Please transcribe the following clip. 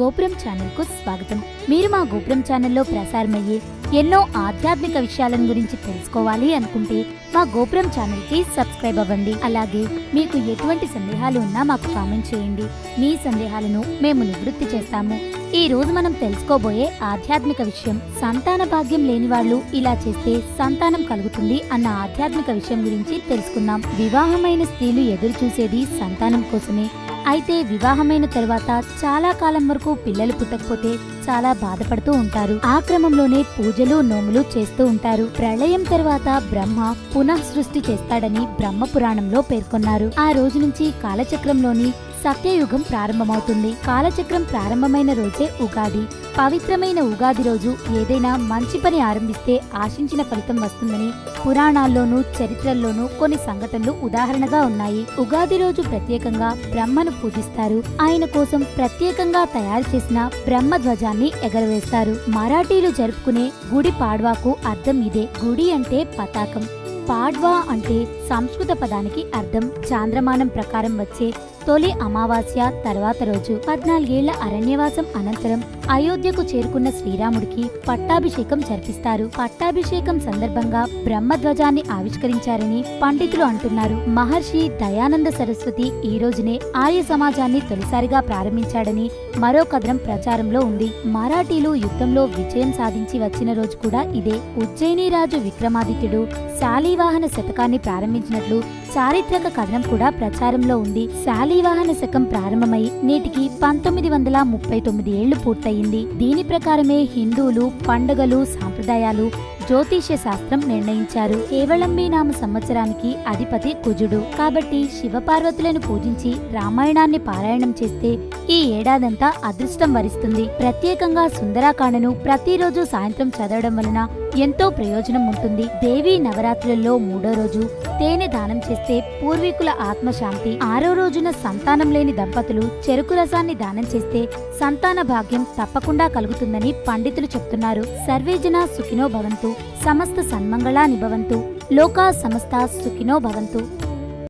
గోపురం ఛానల్కు స్వాగతం. మీరు మా గోపురం ఛానల్లో ప్రసారమయ్యే ఎన్నో ఆధ్యాత్మిక విషయాలను గురించి తెలుసుకోవాలి అనుకుంటే మా గోపురం ఛానల్కి సబ్స్క్రైబ్ అవ్వండి. అలాగే మీకు ఎటువంటి సందేహాలు ఉన్నా మాకు కామెంట్ చేయండి. మీ సందేహాలను మేము నివృత్తి చేస్తాము. ఈ రోజు మనం తెలుసుకోబోయే ఆధ్యాత్మిక విషయం సంతాన భాగ్యం లేని వాళ్ళు ఇలా చేస్తే సంతానం కలుగుతుంది అన్న ఆధ్యాత్మిక విషయం గురించి తెలుసుకుందాం. వివాహమైన స్త్రీలు ఎదురు చూసేది సంతానం కోసమే. అయితే వివాహమైన తర్వాత చాలా కాలం వరకు పిల్లలు పుట్టకపోతే చాలా బాధపడుతూ ఉంటారు. ఆ క్రమంలోనే పూజలు నోములు చేస్తూ ఉంటారు. ప్రళయం తర్వాత బ్రహ్మ పునః సృష్టి చేస్తాడని బ్రహ్మ పురాణంలో పేర్కొన్నారు. ఆ రోజు నుంచి కాలచక్రంలోని సత్యయుగం ప్రారంభమవుతుంది. కాలచక్రం ప్రారంభమైన రోజే ఉగాది. పవిత్రమైన ఉగాది రోజు ఏదైనా మంచి పని ఆరంభిస్తే ఆశించిన ఫలితం వస్తుందని పురాణాల్లోనూ చరిత్రల్లోనూ కొన్ని సంఘటనలు ఉదాహరణగా ఉన్నాయి. ఉగాది రోజు ప్రత్యేకంగా బ్రహ్మను పూజిస్తారు. ఆయన కోసం ప్రత్యేకంగా తయారు చేసిన బ్రహ్మ ధ్వజాన్ని ఎగరవేస్తారు. మరాఠీలు జరుపుకునే గుడి పాడ్వాకు అర్థం ఇదే. గుడి అంటే పతాకం. పాడ్వా అంటే సంస్కృత పదానికి అర్థం. చాంద్రమానం ప్రకారం వచ్చే తొలి అమావాస్య తర్వాత రోజు పద్నాలుగేళ్ళ అరణ్యవాసం అనంతరం అయోధ్యకు చేరుకున్న శ్రీరాముడికి పట్టాభిషేకం జరిపిస్తారు. పట్టాభిషేకం సందర్భంగా బ్రహ్మధ్వజాన్ని ఆవిష్కరించారని పండితులు అంటున్నారు. మహర్షి దయానంద సరస్వతి ఈ రోజునే ఆర్య సమాజాన్ని తొలిసారిగా ప్రారంభించాడని మరో కథనం ప్రచారంలో ఉంది. మరాఠీలు యుద్ధంలో విజయం సాధించి వచ్చిన రోజు కూడా ఇదే. ఉజ్జయిని రాజు విక్రమాదిత్యుడు శాలీవాహన శతకాన్ని ప్రారంభించినట్లు చారిత్రక కథనం కూడా ప్రచారంలో ఉంది. శాలీవాహన శకం ప్రారంభమై నేటికి పంతొమ్మిది వందల ముప్పై తొమ్మిది ఏళ్ళు పూర్తయింది దీని ప్రకారమే హిందువులు పండుగలు సాంప్రదాయాలు జ్యోతిష్య శాస్త్రం నిర్ణయించారు. కేవళంబి నామ సంవత్సరానికి అధిపతి కుజుడు. కాబట్టి శివపార్వతులను పూజించి రామాయణాన్ని పారాయణం చేస్తే ఈ ఏడాదంతా అదృష్టం వరిస్తుంది. ప్రత్యేకంగా సుందరాకాండను ప్రతిరోజు సాయంత్రం చదవడం వలన ఎంతో ప్రయోజనం ఉంటుంది. దేవీ నవరాత్రులలో మూడో రోజు తేనె దానం చేస్తే పూర్వీకుల ఆత్మశాంతి. ఆరో రోజున సంతానం లేని దంపతులు చెరుకు రసాన్ని దానం చేస్తే సంతాన భాగ్యం తప్పకుండా కలుగుతుందని పండితులు చెప్తున్నారు. సర్వేజన సుఖినో భవంతు సమస్త సన్మంగళాని భవంతు లోకా సమస్త సుఖినో భవంతు.